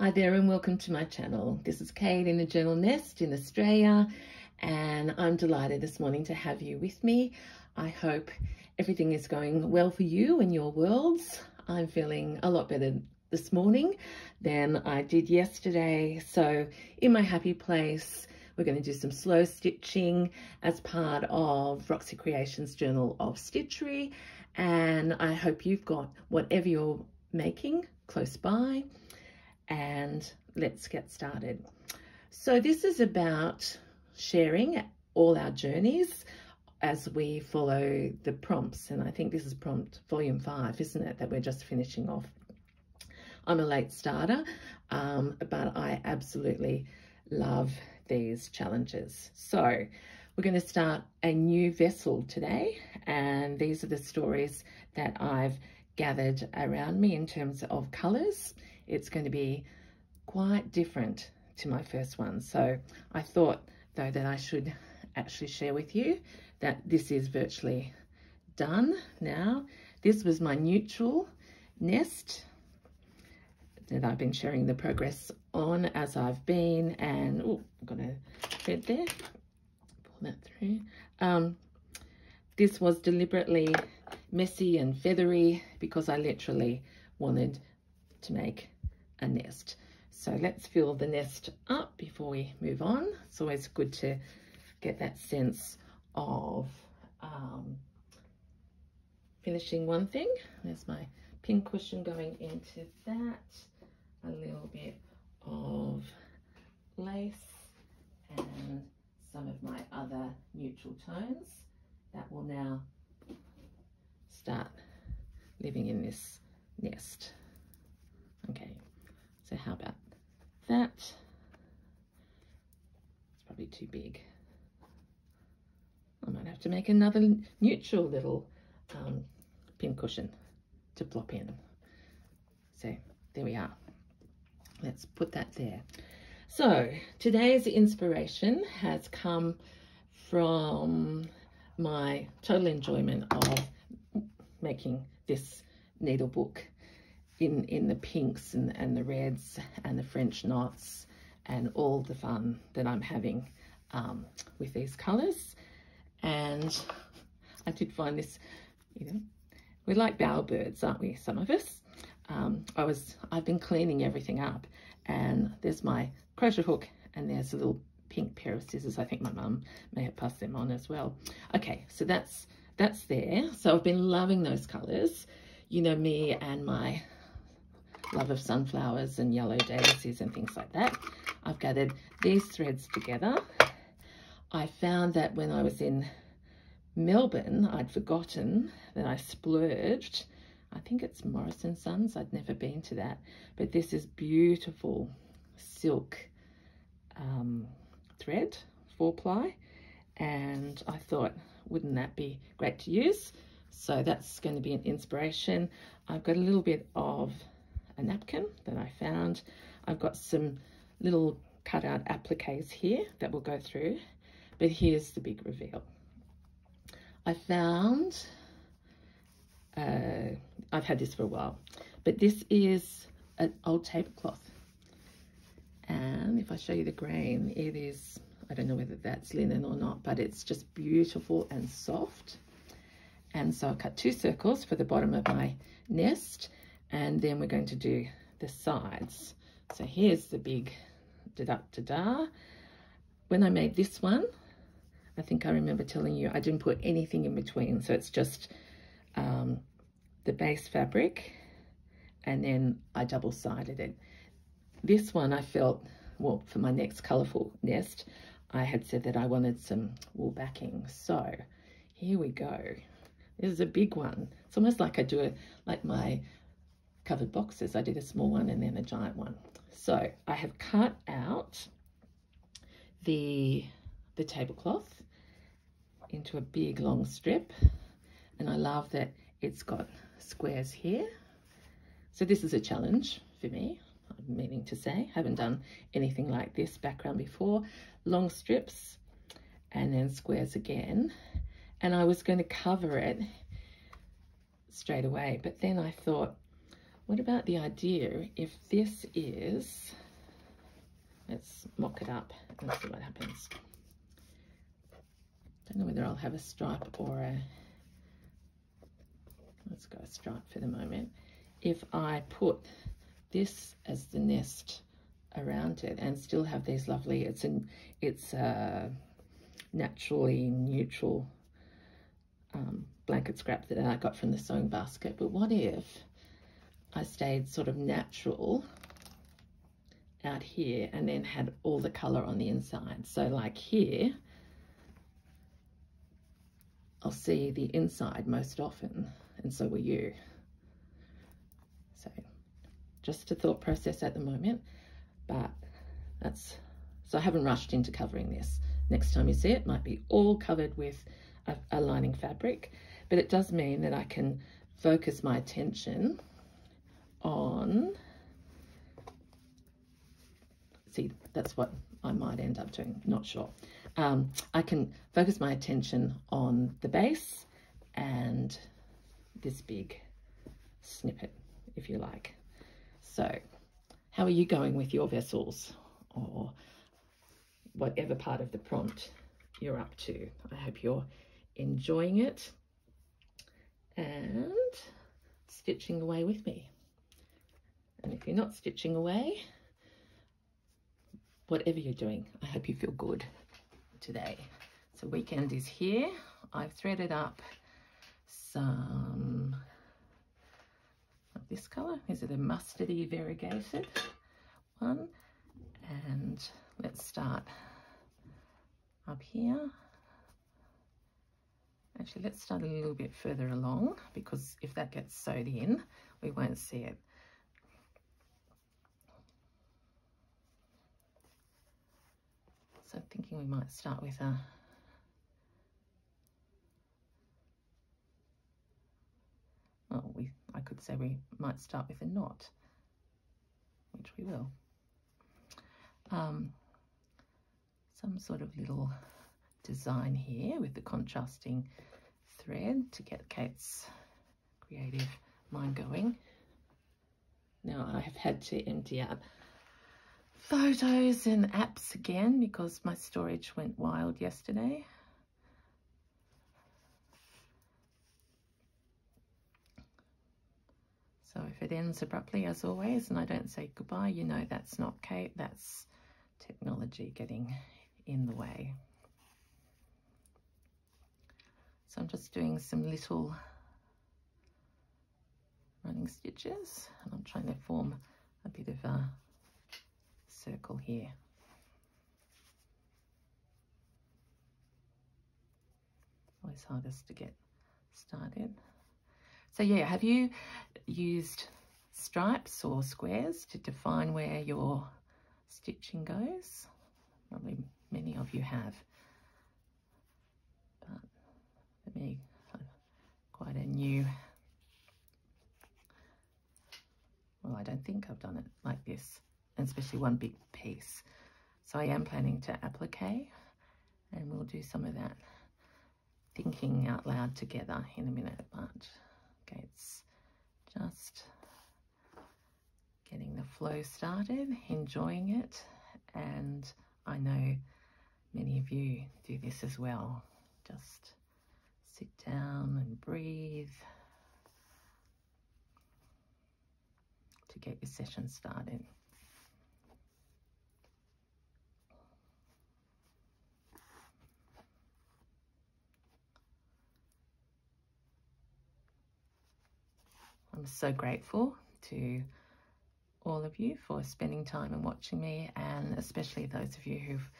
Hi there and welcome to my channel. This is Kate in the Journal Nest in Australia and I'm delighted this morning to have you with me. I hope everything is going well for you and your worlds. I'm feeling a lot better this morning than I did yesterday. So in my happy place, we're going to do some slow stitching as part of Roxy Creations Journal of Stitchery. And I hope you've got whatever you're making close by and let's get started. So this is about sharing all our journeys as we follow the prompts. And I think this is prompt volume five, isn't it, that we're just finishing off. I'm a late starter, um, but I absolutely love these challenges. So we're going to start a new vessel today. And these are the stories that I've gathered around me in terms of colours it's going to be quite different to my first one. So I thought though that I should actually share with you that this is virtually done now. This was my neutral nest that I've been sharing the progress on as I've been and oh I've got a thread there pull that through um, this was deliberately messy and feathery because I literally wanted to make a nest. So let's fill the nest up before we move on. It's always good to get that sense of um, finishing one thing. There's my pin cushion going into that. A little bit of lace and some of my other neutral tones that will now start living in this nest. Okay. So how about that? It's probably too big. I might have to make another neutral little um, pin cushion to plop in. So there we are. Let's put that there. So today's inspiration has come from my total enjoyment of making this needle book in, in the pinks and, and the reds and the French knots and all the fun that I'm having um, with these colours. And I did find this, you know, we like bowerbirds, aren't we, some of us? Um, I was, I've been cleaning everything up and there's my crochet hook and there's a little pink pair of scissors. I think my mum may have passed them on as well. Okay, so that's, that's there. So I've been loving those colours. You know me and my love of sunflowers and yellow daisies and things like that. I've gathered these threads together. I found that when I was in Melbourne, I'd forgotten that I splurged. I think it's Morris & Sons. I'd never been to that. But this is beautiful silk um, thread, four ply. And I thought, wouldn't that be great to use? So that's going to be an inspiration. I've got a little bit of a napkin that I found. I've got some little cutout appliques here that we'll go through, but here's the big reveal. I found, uh, I've had this for a while, but this is an old tablecloth. And if I show you the grain, it is, I don't know whether that's linen or not, but it's just beautiful and soft. And so I cut two circles for the bottom of my nest and then we're going to do the sides. So here's the big da-da-da-da. When I made this one, I think I remember telling you I didn't put anything in between. So it's just um, the base fabric and then I double-sided it. This one I felt, well, for my next colourful nest, I had said that I wanted some wool backing. So here we go. This is a big one. It's almost like I do it like my covered boxes. I did a small one and then a giant one. So I have cut out the, the tablecloth into a big long strip and I love that it's got squares here. So this is a challenge for me, I'm meaning to say. haven't done anything like this background before. Long strips and then squares again. And I was going to cover it straight away, but then I thought, what about the idea if this is, let's mock it up and see what happens. Don't know whether I'll have a stripe or a, let's go a stripe for the moment. If I put this as the nest around it and still have these lovely, it's an, it's a naturally neutral um, blanket scrap that I got from the sewing basket. But what if I stayed sort of natural out here and then had all the colour on the inside? So like here, I'll see the inside most often and so will you. So just a thought process at the moment, but that's, so I haven't rushed into covering this. Next time you see it, might be all covered with a, a lining fabric, but it does mean that I can focus my attention on, see, that's what I might end up doing, not sure. Um, I can focus my attention on the base and this big snippet, if you like. So how are you going with your vessels or whatever part of the prompt you're up to? I hope you're enjoying it and stitching away with me. And if you're not stitching away, whatever you're doing, I hope you feel good today. So weekend is here. I've threaded up some of this colour. Is it a mustardy variegated one? And let's start up here. Actually, let's start a little bit further along because if that gets sewed in, we won't see it. So I'm thinking we might start with a well, we I could say we might start with a knot, which we will. Um, some sort of little design here with the contrasting thread to get Kate's creative mind going. Now I have had to empty out photos and apps again because my storage went wild yesterday. So if it ends abruptly as always and I don't say goodbye, you know that's not Kate, that's technology getting in the way. So I'm just doing some little running stitches and I'm trying to form a bit of a circle here. Always hardest to get started. So yeah, have you used stripes or squares to define where your stitching goes? Probably many of you have. But for me, quite a new, well, I don't think I've done it like this, especially one big piece. So I am planning to applique, and we'll do some of that thinking out loud together in a minute, but okay, it's just getting the flow started, enjoying it, and I know many of you do this as well. Just sit down and breathe to get your session started. I'm so grateful to all of you for spending time and watching me and especially those of you who've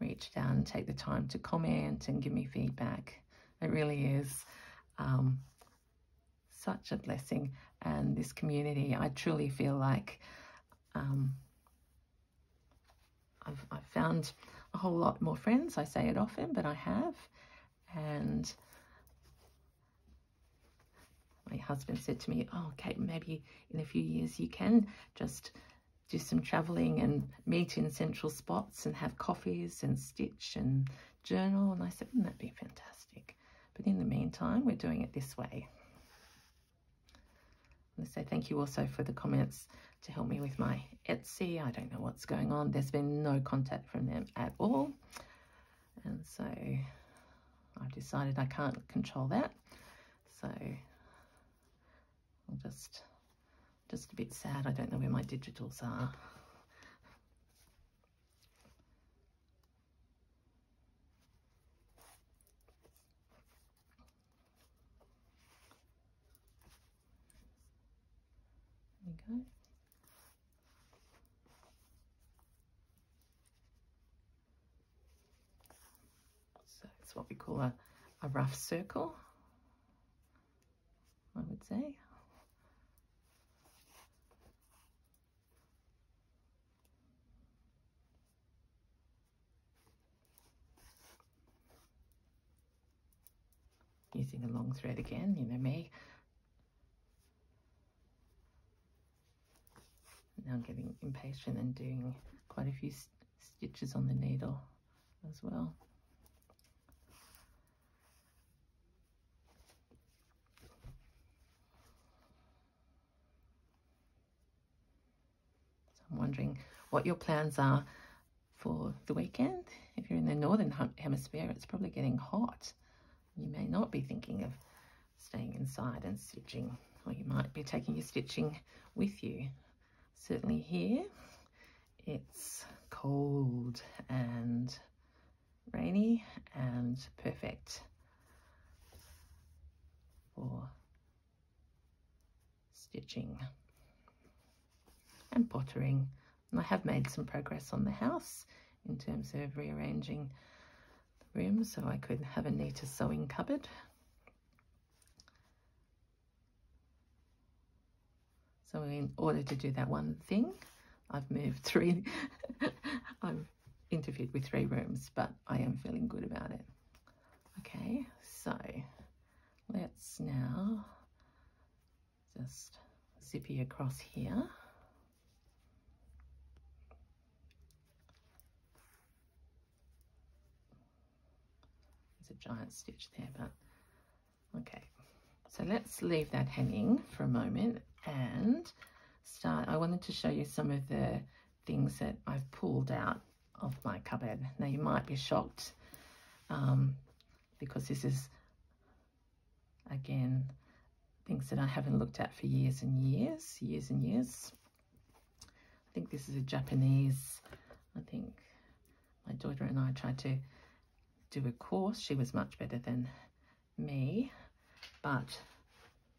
reached out and take the time to comment and give me feedback. It really is um, such a blessing and this community, I truly feel like um, I've, I've found a whole lot more friends. I say it often, but I have. And my husband said to me, oh, Kate, maybe in a few years you can just do some traveling and meet in central spots and have coffees and stitch and journal. And I said, wouldn't that be fantastic? But in the meantime, we're doing it this way. to say thank you also for the comments to help me with my Etsy. I don't know what's going on. There's been no contact from them at all. And so I've decided I can't control that. So I'm just, just a bit sad. I don't know where my digitals are. There we go. So it's what we call a, a rough circle, I would say. Using a long thread again, you know me. Now I'm getting impatient and doing quite a few st stitches on the needle as well. So I'm wondering what your plans are for the weekend. If you're in the northern hemisphere, it's probably getting hot. You may not be thinking of staying inside and stitching, or you might be taking your stitching with you certainly here it's cold and rainy and perfect for stitching and pottering. And I have made some progress on the house in terms of rearranging room so I could have a neater sewing cupboard. So in order to do that one thing, I've moved three, I've interviewed with three rooms, but I am feeling good about it. Okay, so let's now just zippy across here. Giant stitch there, but okay. So let's leave that hanging for a moment and start. I wanted to show you some of the things that I've pulled out of my cupboard. Now you might be shocked um, because this is, again, things that I haven't looked at for years and years, years and years. I think this is a Japanese, I think my daughter and I tried to do a course. She was much better than me, but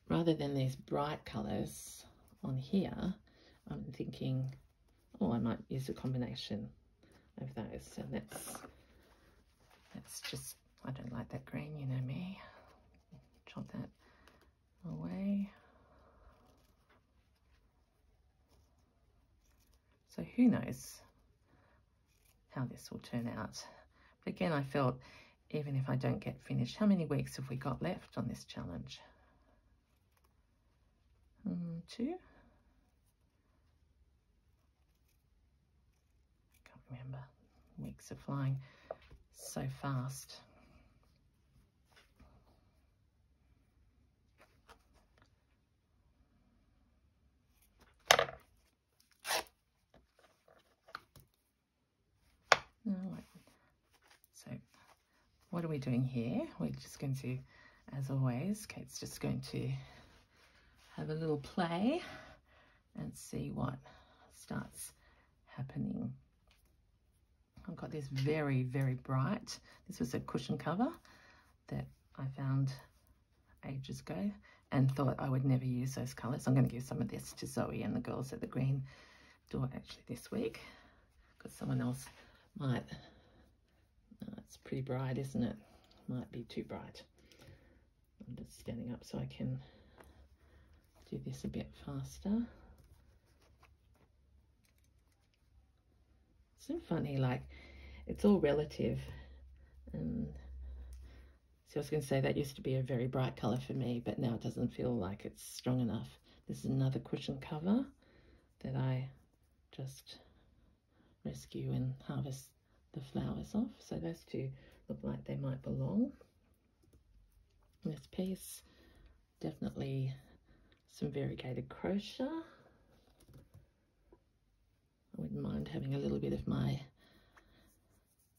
rather than these bright colours on here, I'm thinking, oh, I might use a combination of those. So that's, that's just, I don't like that green, you know me. Chop that away. So who knows how this will turn out. Again, I felt even if I don't get finished, how many weeks have we got left on this challenge? um, two. Can't remember. Weeks are flying so fast. So what are we doing here? We're just going to, as always, Kate's just going to have a little play and see what starts happening. I've got this very, very bright. This was a cushion cover that I found ages ago and thought I would never use those colours. I'm going to give some of this to Zoe and the girls at the Green Door actually this week because someone else might, oh, it's pretty bright, isn't it? Might be too bright. I'm just standing up so I can do this a bit faster. So funny, like it's all relative. And so I was going to say that used to be a very bright colour for me, but now it doesn't feel like it's strong enough. This is another cushion cover that I just rescue and harvest the flowers off. So those two look like they might belong. This piece definitely some variegated crochet. I wouldn't mind having a little bit of my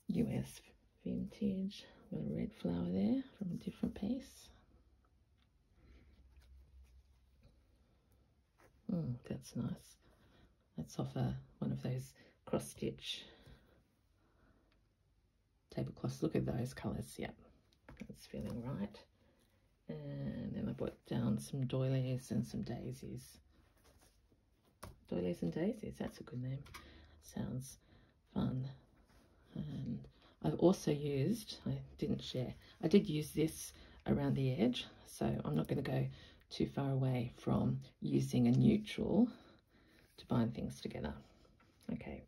US vintage. Got a red flower there from a different piece. Mm, that's nice. That's off a, one of those cross stitch tablecloths. Look at those colours. Yep, that's feeling right. And then I put down some doilies and some daisies. Doilies and daisies, that's a good name. Sounds fun. And I've also used, I didn't share, I did use this around the edge, so I'm not going to go too far away from using a neutral to bind things together. Okay,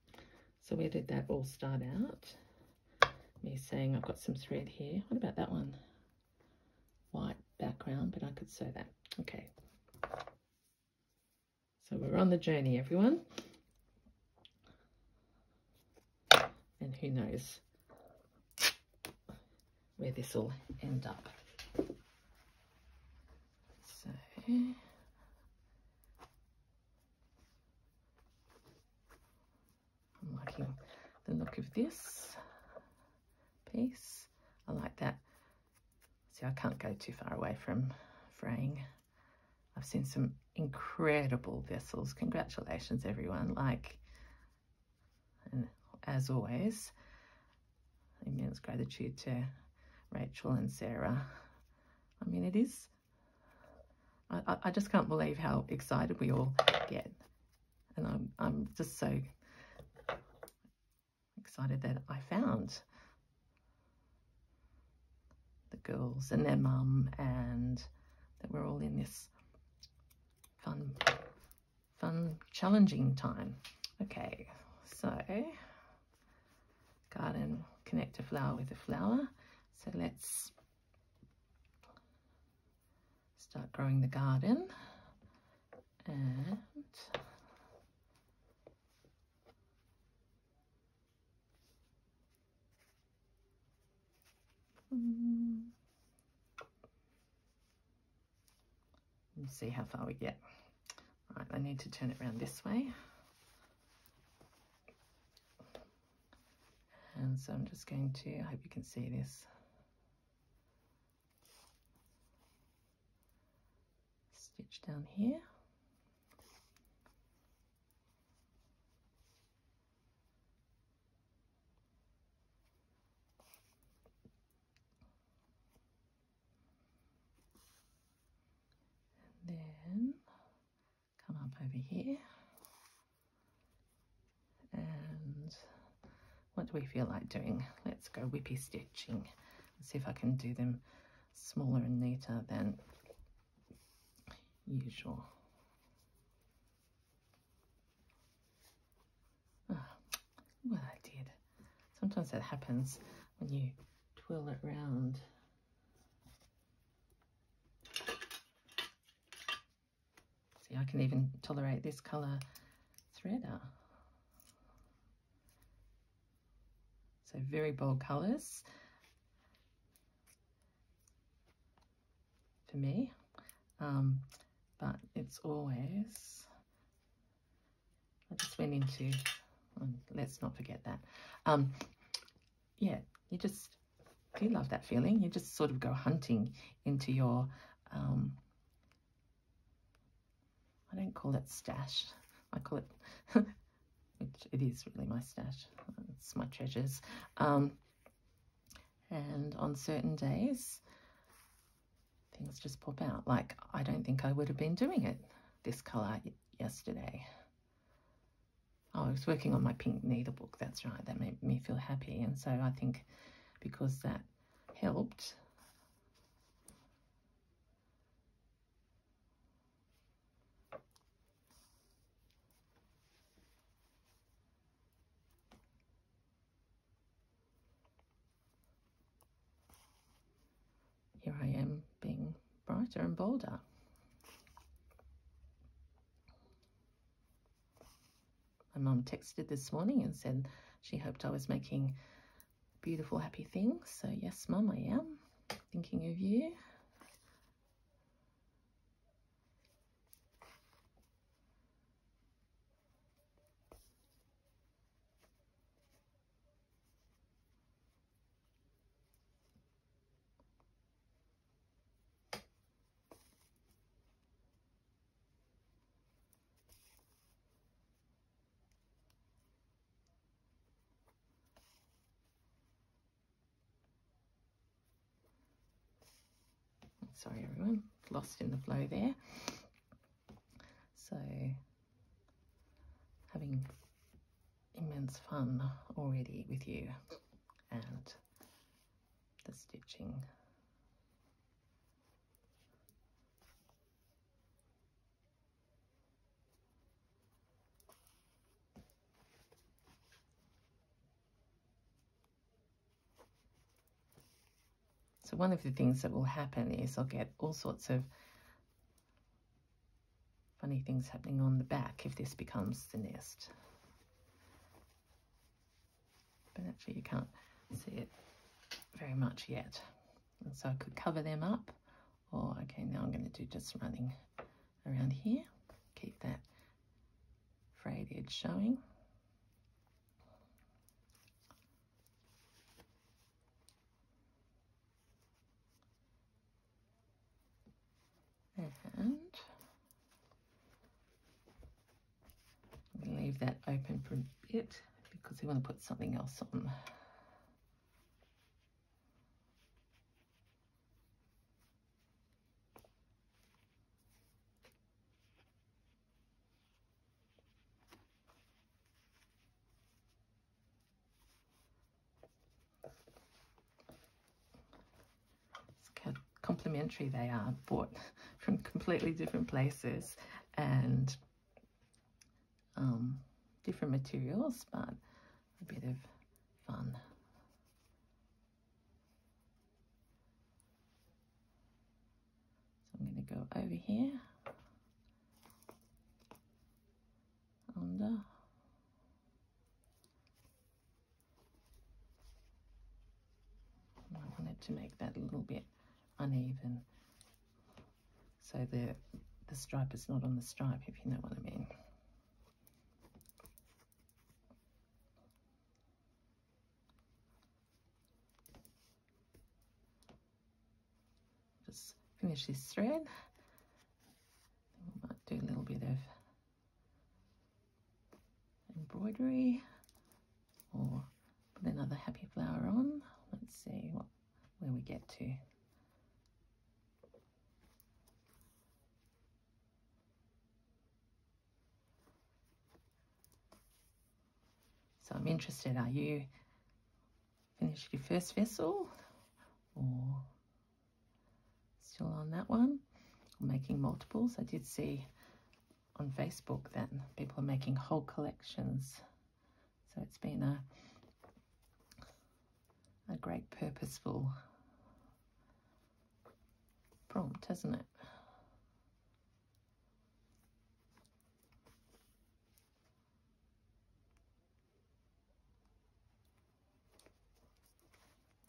so where did that all start out? Me saying I've got some thread here. What about that one? White background, but I could sew that. Okay. So we're on the journey, everyone. And who knows where this will end up. So I'm liking the look of this piece. I like that. See, I can't go too far away from fraying. I've seen some incredible vessels. Congratulations, everyone. Like, and as always, immense gratitude to Rachel and Sarah. I mean, it is, I, I just can't believe how excited we all get. And I'm, I'm just so excited that I found the girls and their mum and that we're all in this fun, fun, challenging time. Okay, so garden connect a flower with a flower. So let's start growing the garden and Let's see how far we get. I need to turn it around this way. And so I'm just going to, I hope you can see this. Stitch down here. Over here. And what do we feel like doing? Let's go whippy stitching. Let's see if I can do them smaller and neater than usual. Ah, oh, what I did. Sometimes that happens when you twirl it round. See, I can even tolerate this colour threader. So very bold colours for me. Um, but it's always, I just went into, oh, let's not forget that. Um, yeah, you just, you love that feeling? You just sort of go hunting into your, um, I don't call it stash. I call it, which it is really my stash. It's my treasures. Um, and on certain days, things just pop out. Like, I don't think I would have been doing it this colour yesterday. Oh, I was working on my pink needlebook, that's right. That made me feel happy. And so I think because that helped, here I am and bolder. My mum texted this morning and said she hoped I was making beautiful, happy things. So yes, mum, I am thinking of you. Sorry everyone, lost in the flow there. So having immense fun already with you and the stitching. So one of the things that will happen is I'll get all sorts of funny things happening on the back if this becomes the nest. But actually you can't see it very much yet. And so I could cover them up or okay now I'm going to do just running around here. Keep that frayed edge showing. And leave that open for a bit because we want to put something else on. complementary they are, bought from completely different places and um, different materials, but a bit of fun. So I'm going to go over here, under, I wanted to make that a little bit uneven so the the stripe is not on the stripe if you know what I mean. Just finish this thread. We might do a little bit of embroidery or put another happy flower on. Let's see what where we get to. So I'm interested, are you finished your first vessel or on that one or making multiples? I did see on Facebook that people are making whole collections. So it's been a, a great purposeful prompt, hasn't it?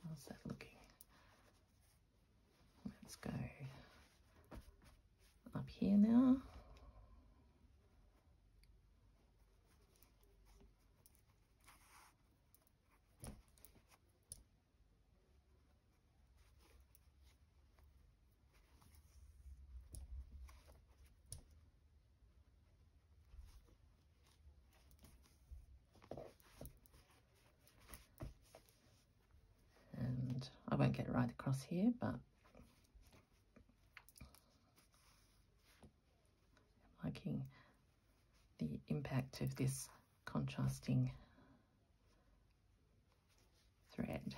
How's that looking? Go up here now. And I won't get right across here, but the impact of this contrasting thread.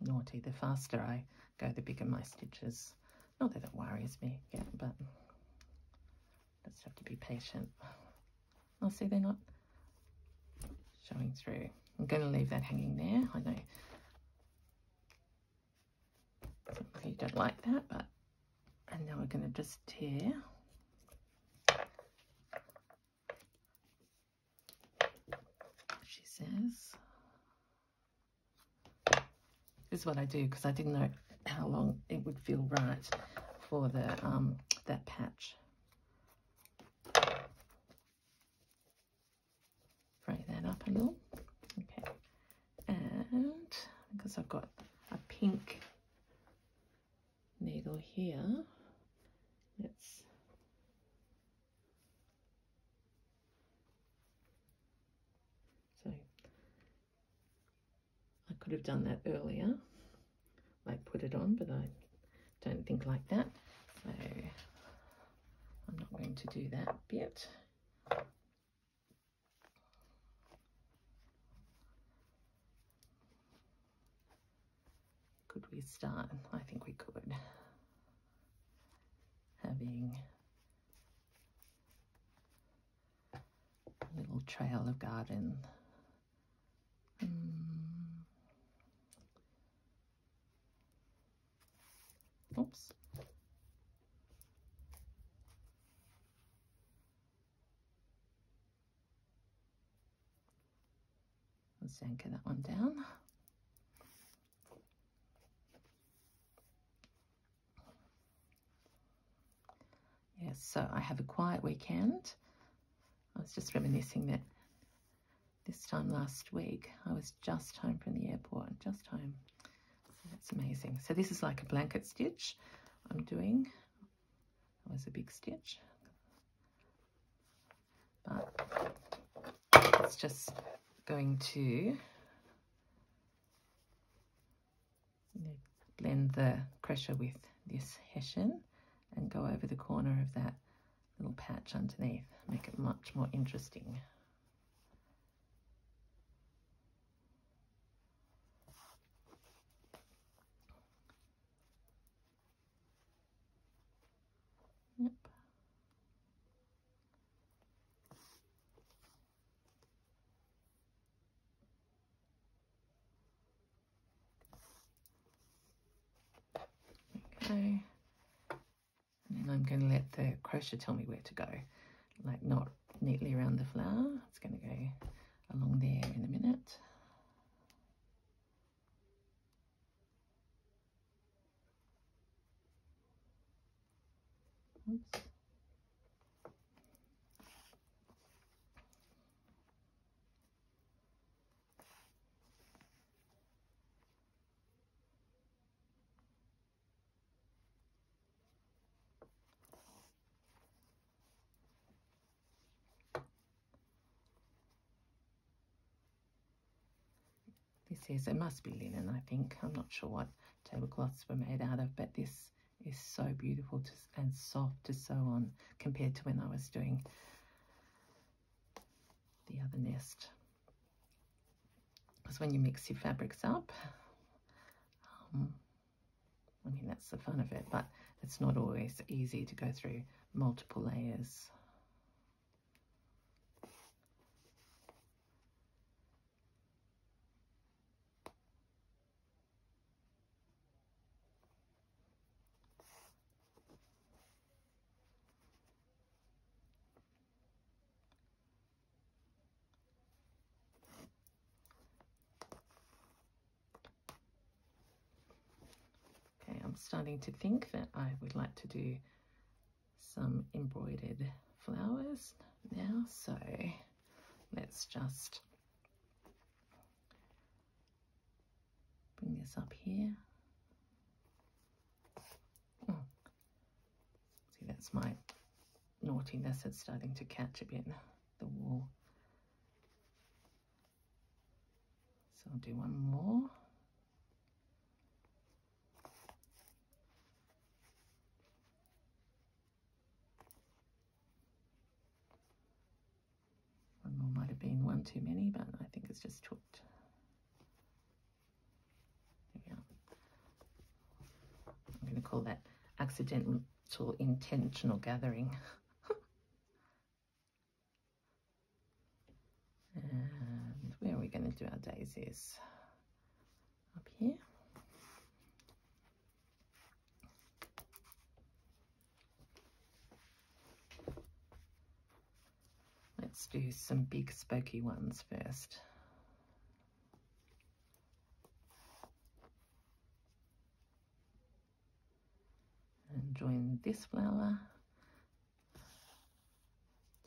Naughty, the faster I go, the bigger my stitches. Not that it worries me yet, but just have to be patient. I'll see they're not showing through. I'm going to leave that hanging there. I know you don't like that, but and now we're going to just tear. She says. This is what I do because I didn't know how long it would feel right for the um, that patch. Okay, and because I've got a pink needle here, let's so I could have done that earlier, like put it on, but I don't think like that, so I'm not going to do that bit. Could we start? I think we could. Having a little trail of garden. Mm. Oops. Let's anchor that one down. So I have a quiet weekend. I was just reminiscing that this time last week I was just home from the airport, just home. So that's amazing. So this is like a blanket stitch I'm doing. That was a big stitch. But it's just going to blend the crochet with this hessian and go over the corner of that little patch underneath, make it much more interesting. Yep. Okay. I'm going to let the crochet tell me where to go, like not neatly around the flower. It's going to go along there in a minute. Oops. This is, it must be linen, I think. I'm not sure what tablecloths were made out of, but this is so beautiful to, and soft to sew on compared to when I was doing the other nest. Because when you mix your fabrics up, um, I mean, that's the fun of it, but it's not always easy to go through multiple layers. I'm starting to think that I would like to do some embroidered flowers now. So let's just bring this up here. Oh. See, that's my naughtiness. It's starting to catch a bit the wool. So I'll do one more. been one too many, but I think it's just are. I'm going to call that accidental intentional gathering. and where are we going to do our daisies? Up here. Let's do some big spooky ones first. And join this flower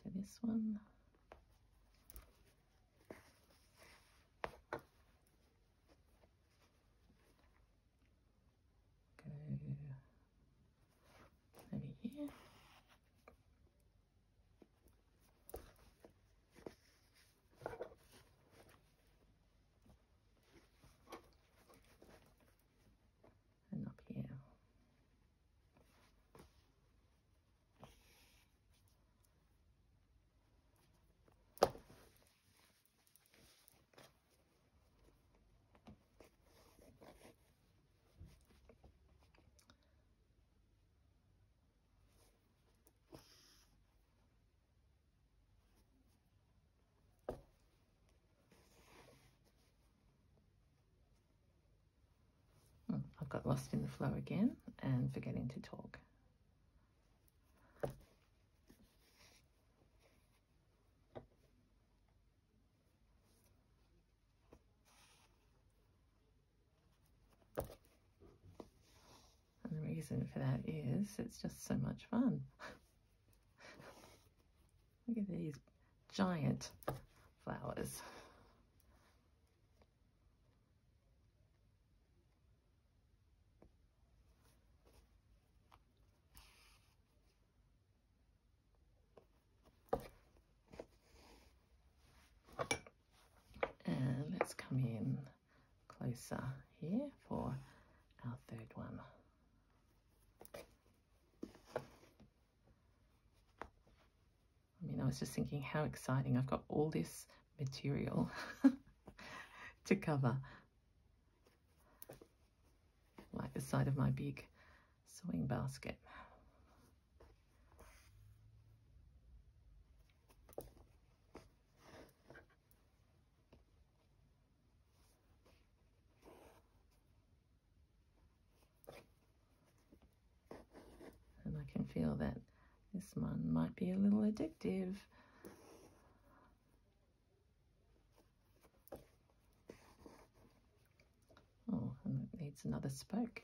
to this one. Got lost in the flow again and forgetting to talk. And the reason for that is it's just so much fun. Look at these giant flowers. And let's come in closer here for our third one. I mean, I was just thinking how exciting. I've got all this material to cover. Like the side of my big sewing basket. And I can feel that this one might Oh, and it needs another spoke.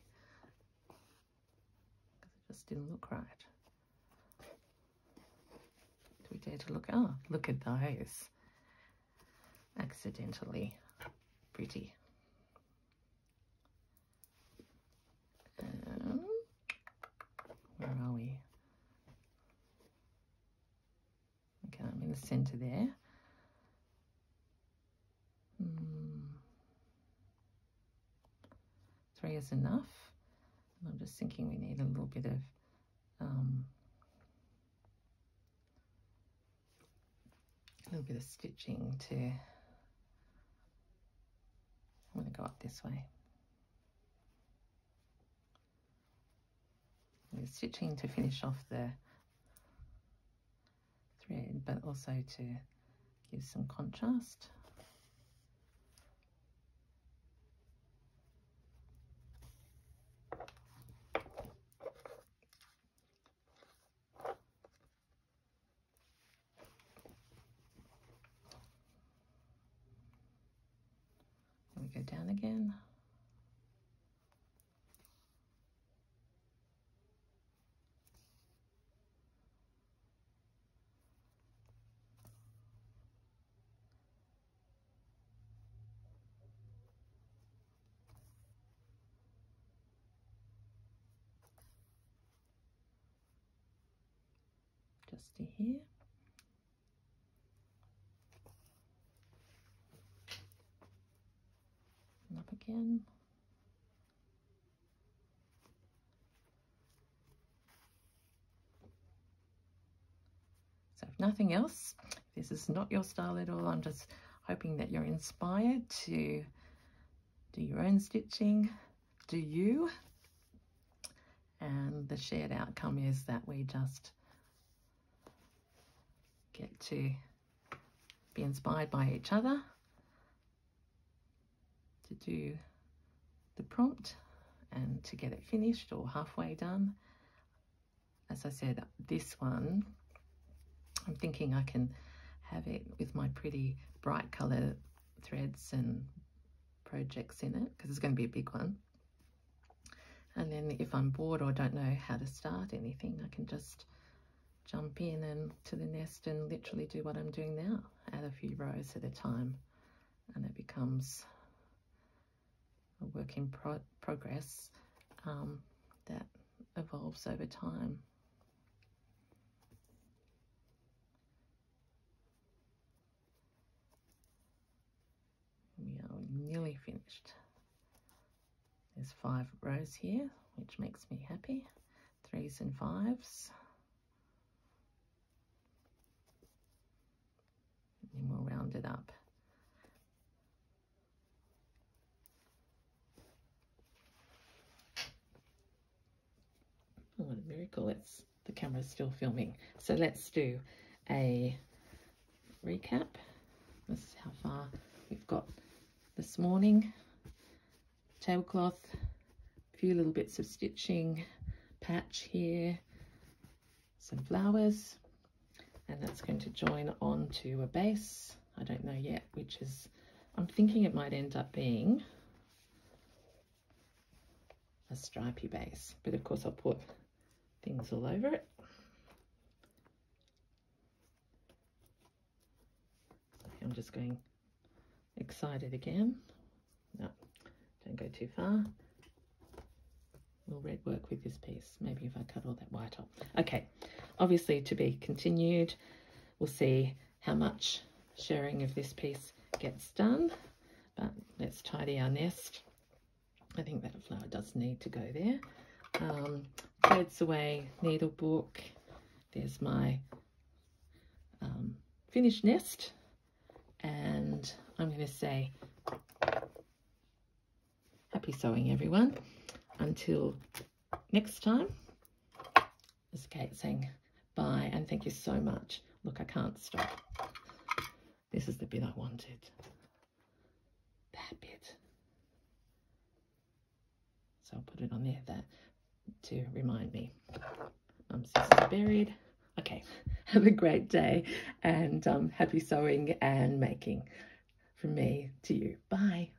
It just didn't look right. Do we dare to look? Oh, look at those. Accidentally pretty. Um, where are we? Center there. Hmm. Three is enough. I'm just thinking we need a little bit of um, a little bit of stitching to. I'm going to go up this way. We're stitching to finish off the but also to give some contrast. we go down again. To here. And up again. So if nothing else, if this is not your style at all, I'm just hoping that you're inspired to do your own stitching, do you, and the shared outcome is that we just get to be inspired by each other to do the prompt and to get it finished or halfway done. As I said, this one, I'm thinking I can have it with my pretty bright colour threads and projects in it because it's going to be a big one. And then if I'm bored or don't know how to start anything, I can just jump in and to the nest and literally do what I'm doing now, add a few rows at a time, and it becomes a work in pro progress um, that evolves over time. We are nearly finished. There's five rows here, which makes me happy. Threes and fives. And we'll round it up. Oh, what a miracle. It's the camera's still filming. So let's do a recap. This is how far we've got this morning. Tablecloth, a few little bits of stitching, patch here, some flowers, and that's going to join onto a base. I don't know yet, which is, I'm thinking it might end up being a stripy base, but of course I'll put things all over it. I'm just going excited again. No, don't go too far. Will red work with this piece? Maybe if I cut all that white off. Okay, obviously to be continued. We'll see how much sharing of this piece gets done, but let's tidy our nest. I think that flower does need to go there. Um, Away needle book. There's my um, finished nest and I'm going to say happy sewing everyone until next time. This is Kate saying bye and thank you so much. Look I can't stop. This is the bit I wanted. That bit. So I'll put it on there that to remind me. Mum's sister's buried. Okay, have a great day and um, happy sewing and making from me to you. Bye.